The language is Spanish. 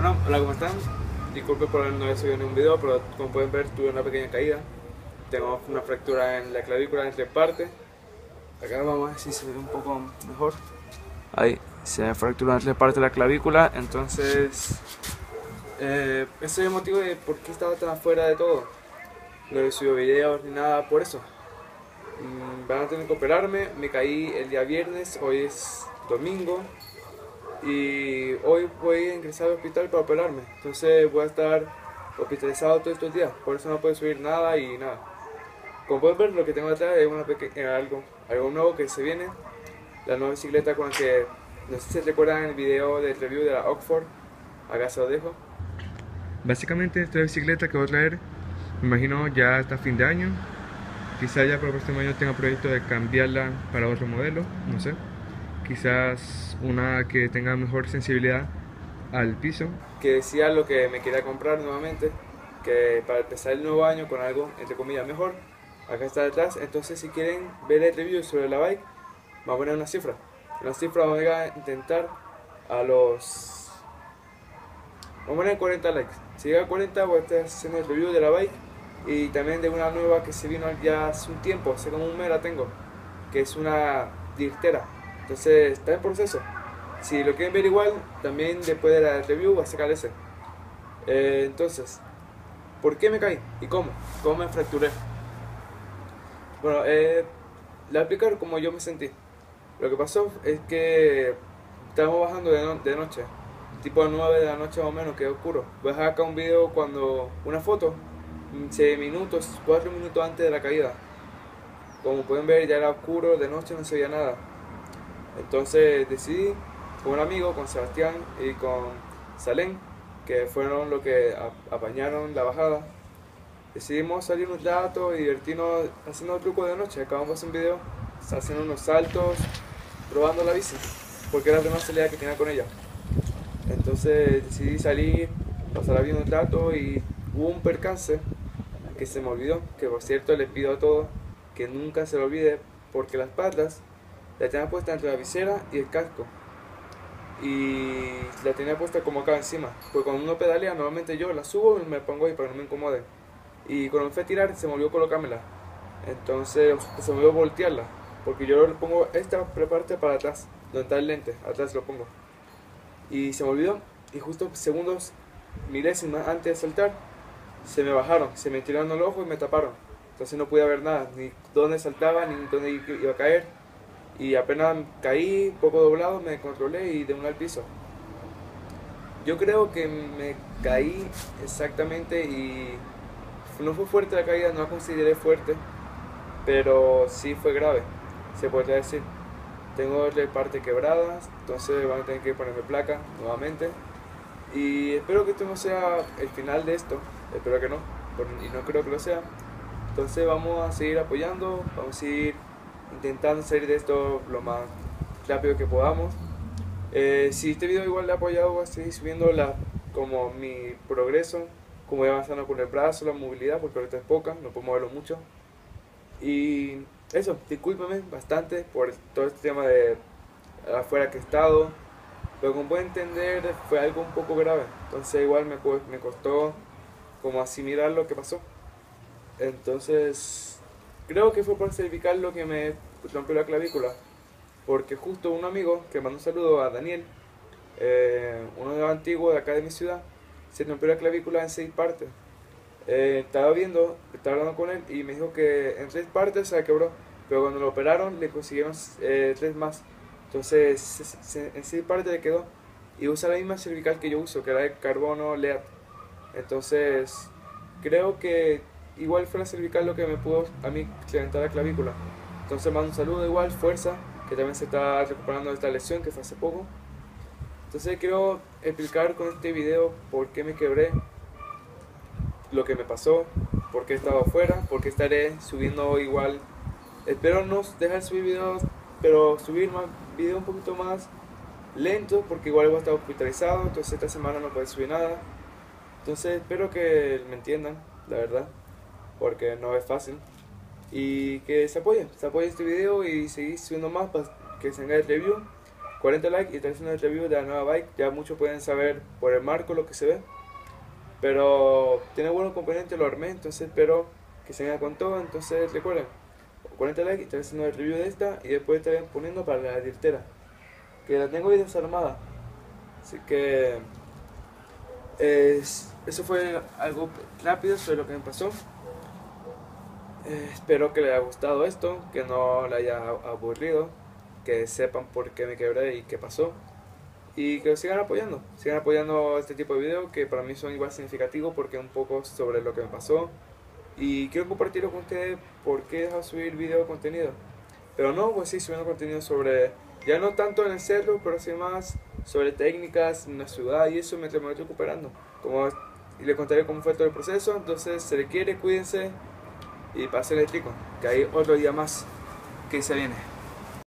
Bueno, hola, ¿cómo están? Disculpe por no haber subido ningún video, pero como pueden ver tuve una pequeña caída. Tengo una fractura en la clavícula en tres partes. Acá vamos a ver si se ve un poco mejor. Ahí, se me fracturó en tres partes la clavícula, entonces... Eh, ese es el motivo de por qué estaba tan afuera de todo. No he subido videos ni nada por eso. Mm, van a tener que operarme, me caí el día viernes, hoy es domingo y hoy voy a ingresar al hospital para operarme. Entonces voy a estar hospitalizado todos estos días, por eso no puedo subir nada y nada. Como pueden ver, lo que tengo atrás es algo, algo nuevo que se viene. La nueva bicicleta con la que, no sé si recuerdan el video del review de la Oxford, acá se lo dejo. Básicamente esta bicicleta que voy a traer, me imagino ya hasta fin de año. Quizá ya para el próximo año tenga proyecto de cambiarla para otro modelo, no sé quizás una que tenga mejor sensibilidad al piso. Que decía lo que me quería comprar nuevamente, que para empezar el nuevo año con algo, entre comillas, mejor. Acá está detrás, entonces si quieren ver el review sobre la bike, vamos a poner una cifra. Una cifra vamos a intentar a los... Vamos a poner 40 likes. Si llega a 40 voy a estar haciendo el review de la bike y también de una nueva que se vino ya hace un tiempo, hace como un mes la tengo, que es una dirtera entonces está en proceso. Si lo quieren ver igual, también después de la review va a sacar ese. Eh, entonces, ¿por qué me caí? ¿Y cómo? ¿Cómo me fracturé? Bueno, eh, le voy a explicar cómo yo me sentí. Lo que pasó es que estábamos bajando de, de noche, tipo 9 de la noche o menos, que es oscuro. Voy a dejar acá un video cuando, una foto, 6 minutos, 4 minutos antes de la caída. Como pueden ver ya era oscuro, de noche no se veía nada. Entonces decidí con un amigo, con Sebastián y con Salén, que fueron los que apañaron la bajada, decidimos salir un rato y divertirnos haciendo truco de noche. Acabamos de hacer un video haciendo unos saltos, probando la bici, porque era la primera salida que tenía con ella. Entonces decidí salir, pasar bien un rato y hubo un percance que se me olvidó, que por cierto les pido a todos que nunca se lo olvide, porque las patas la tenía puesta entre la visera y el casco. Y la tenía puesta como acá encima. Pues cuando uno pedalea, normalmente yo la subo y me pongo ahí para que no me incomode. Y cuando me fui a tirar, se me olvidó colocármela. Entonces se me olvidó voltearla. Porque yo le pongo esta parte para atrás, donde está el lente, atrás lo pongo. Y se me olvidó. Y justo segundos, milésimas antes de saltar, se me bajaron, se me tiraron el ojo y me taparon. Entonces no pude ver nada, ni dónde saltaba, ni dónde iba a caer y apenas caí, poco doblado, me controlé y de uno al piso. Yo creo que me caí exactamente y no fue fuerte la caída, no la consideré fuerte, pero sí fue grave, se podría decir. Tengo tres partes quebradas, entonces van a tener que ponerme placa nuevamente. Y espero que esto no sea el final de esto, espero que no, y no creo que lo sea. Entonces vamos a seguir apoyando, vamos a seguir intentando salir de esto lo más rápido que podamos. Eh, si este video igual le ha apoyado, voy a seguir subiendo la, como mi progreso, como voy avanzando con el brazo, la movilidad, porque ahorita es poca, no puedo moverlo mucho. Y eso, discúlpeme bastante por todo este tema de afuera que he estado, pero como pueden entender fue algo un poco grave, entonces igual me, me costó como asimilar lo que pasó. Entonces Creo que fue por cervical lo que me rompió la clavícula. Porque justo un amigo que mandó un saludo a Daniel, eh, uno de los antiguos de acá de mi ciudad, se rompió la clavícula en seis partes. Eh, estaba viendo, estaba hablando con él y me dijo que en seis partes se quebró, pero cuando lo operaron le consiguieron eh, tres más. Entonces en seis partes le quedó. Y usa la misma cervical que yo uso, que era de carbono LED. Entonces creo que igual fue la cervical lo que me pudo a mí levantar la clavícula. Entonces mando un saludo igual, fuerza, que también se está recuperando de esta lesión que fue hace poco. Entonces quiero explicar con este video por qué me quebré, lo que me pasó, por qué he estado afuera, por qué estaré subiendo igual. Espero no dejar subir videos, pero subir más videos un poquito más lento, porque igual voy a estar hospitalizado, entonces esta semana no puedo subir nada. Entonces espero que me entiendan, la verdad porque no es fácil. Y que se apoyen, se apoye este video y seguir subiendo más para que se el review. 40 likes y estaré haciendo el review de la nueva bike. Ya muchos pueden saber por el marco lo que se ve. Pero tiene buenos componentes, lo armé, entonces espero que se vea con todo. Entonces recuerden, 40 likes y estaré haciendo el review de esta y después estaré poniendo para la dirtera. Que la tengo desarmada. Así que es, eso fue algo rápido sobre lo que me pasó. Eh, espero que les haya gustado esto, que no le haya aburrido, que sepan por qué me quebré y qué pasó. Y que sigan apoyando, sigan apoyando este tipo de videos que para mí son igual significativos porque un poco sobre lo que me pasó. Y quiero compartirlo con ustedes por qué dejo subir video contenido. Pero no, pues sí, subiendo contenido sobre, ya no tanto en el cerro, pero sí más sobre técnicas en la ciudad y eso mientras me voy recuperando. Como, y les contaré cómo fue todo el proceso, entonces se le quiere, cuídense y pase el trico, que hay otro día más que se viene.